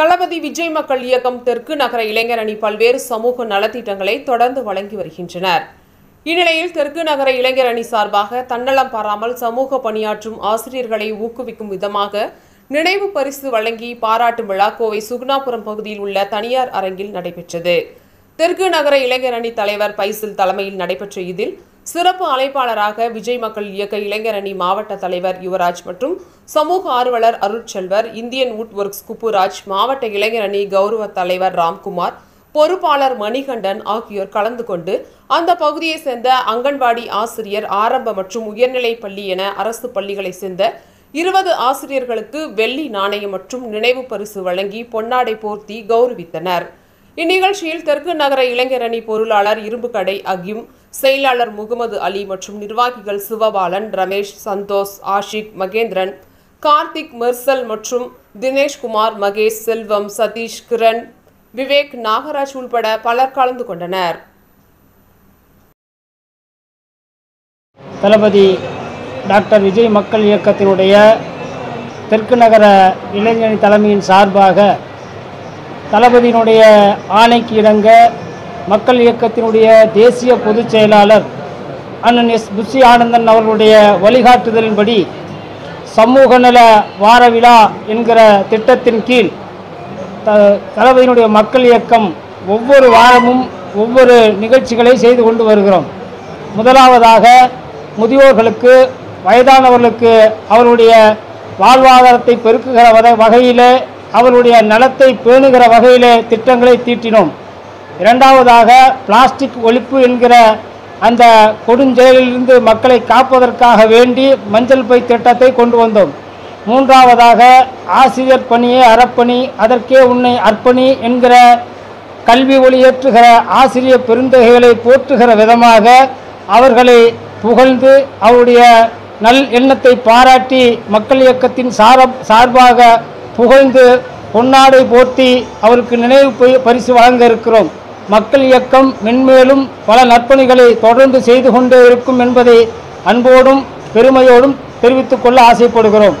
தளபதி விஜய் மக்கள் இயக்கம் தெற்கு நகர இளைஞர் அணி பல்வேறு சமூக நலத்திட்டங்களை தொடர்ந்து வழங்கி வருகின்றனர். இந்நிலையில் தெற்கு நகர இளைஞர் அணி சார்பாக தன்னலம் பாராமல் சமூக பணியாற்றும் ஆசிரியர்களை ஊக்குவிக்கும் விதமாக நினைவு பரிசு வழங்கி பாராட்டும் விழா கோவை சுகுணாபுரம் பகுதியில் உள்ள தனியார் அரங்கில் நடைபெற்றது. தெற்கு நகர இளைஞர் அணி தலைவர் பைசில் தலைமையில் நடைபெற்ற இதில் சிறப்பு அழைப்பாளராக விஜய் மக்கள் இயக்க இளைஞர் அணி மாவட்ட தலைவர் யுவராஜ் மற்றும் சமூக ஆர்வலர் Arutselvar Indian wood works Kuppuraj மாவட்ட இளைஞர் அணி கௌரவ தலைவர் ராம்குமார் பொறுப்பாளர் மணிகண்டன் ஆகியோர் கலந்து கொண்டு அந்த பகுதியை சேர்ந்த அங்கன்வாடி ஆசிரியர் ஆரம்ப மற்றும் உயர்நிலைப் பள்ளி என அரசு பள்ளிகளை சேர்ந்த இருபது ஆசிரியர்களுக்கு வெள்ளி நாணயம் மற்றும் நினைவு பரிசு வழங்கி பொன்னாடை போர்த்தி கௌரவித்தனர். இந்நிகழ்ச்சியில் தெற்கு நகர இளைஞரணி பொருளாளர் இரும்புக்கடை அகிம் செயலாளர் முகமது அலி மற்றும் நிர்வாகிகள் சிவபாலன் ரமேஷ் சந்தோஷ் ஆஷிக் மகேந்திரன் கார்த்திக் மெர்சல் மற்றும் தினேஷ்குமார் மகேஷ் செல்வம் சதீஷ் கிரண் விவேக் நாகராஜ் உள்பட பலர் கலந்து கொண்டனர். தளபதி டாக்டர் விஜய் மக்கள் இயக்கத்தினுடைய தெற்கு நகர இளைஞரணி தலைமையின் சார்பாக தளபதியினுடைய ஆணைக்கு இணங்க மக்கள் இயக்கத்தினுடைய தேசிய பொதுச் செயலாளர் அண்ணன் எஸ் புஷி ஆனந்தன் அவர்களுடைய வழிகாட்டுதலின்படி சமூக நல வார விழா என்கிற திட்டத்தின் கீழ் த தளபதியினுடைய மக்கள் இயக்கம் ஒவ்வொரு வாரமும் ஒவ்வொரு நிகழ்ச்சிகளை செய்து கொண்டு வருகிறோம். முதலாவதாக முதியோர்களுக்கு வயதானவர்களுக்கு அவருடைய வாழ்வாதாரத்தை பெருக்குகிற வத- வகையிலே அவருடைய நலத்தை பேணுகிற வகையிலே திட்டங்களை தீட்டினோம். இரண்டாவதாக பிளாஸ்டிக் ஒழிப்பு என்கிற அந்த கொடுஞ்செயலிலிருந்து மக்களை காப்பதற்காக வேண்டி மஞ்சள் பை திட்டத்தை கொண்டு வந்தோம். மூன்றாவதாக ஆசிரியர் பணியே அறப்பணி அதற்கே உன்னை அர்ப்பணி என்கிற கல்வி ஒளியேற்றுகிற ஆசிரியர் பெருந்தகைகளை போற்றுகிற விதமாக அவர்களை புகழ்ந்து அவருடைய நல் எண்ணத்தை பாராட்டி மக்கள் இயக்கத்தின் சார சார்பாக புகழ்ந்து பொன்னாடை போர்த்தி அவருக்கு நினைவு பரிசு வழங்க இருக்கிறோம். மக்கள் இயக்கம் மென்மேலும் பல நற்பணிகளை தொடர்ந்து செய்து கொண்டே இருக்கும் என்பதை அன்போடும் பெருமையோடும் தெரிவித்துக் கொள்ள ஆசைப்படுகிறோம்.